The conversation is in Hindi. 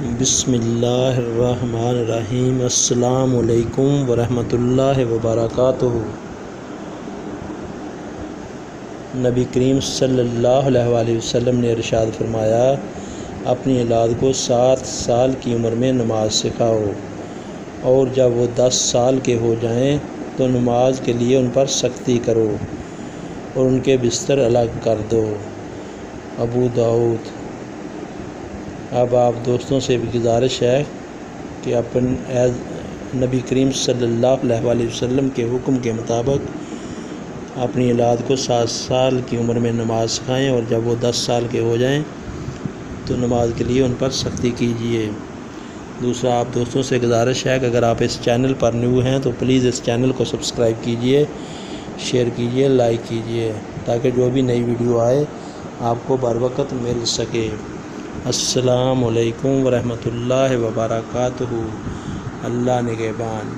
बिसमीम अल्लाम वरहमतुल्लाहि वबरकातुहू। नबी करीम सल्लल्लाहु अलैहि वसल्लम ने इरशाद फरमाया, अपनी औलाद को सात साल की उम्र में नमाज़ सिखाओ और जब वो दस साल के हो जाएँ तो नमाज़ के लिए उन पर सख्ती करो और उनके बिस्तर अलग कर दो। अबू दाऊद अब आप दोस्तों से भी गुजारिश है कि अपन एज नबी करीम अलैहि वसल्लम के हुक्म के मुताबिक अपनी औलाद को सात साल की उम्र में नमाज़ सिखाएँ और जब वो दस साल के हो जाएँ तो नमाज़ के लिए उन पर सख्ती कीजिए। दूसरा, आप दोस्तों से गुजारिश है कि अगर आप इस चैनल पर न्यू हैं तो प्लीज़ इस चैनल को सब्सक्राइब कीजिए, शेयर कीजिए, लाइक कीजिए, ताकि जो भी नई वीडियो आए, आपको बर वक्त मिल सके। अस्सलाम वालेकुम रहमतुल्लाहि व अल्लाह निगहबान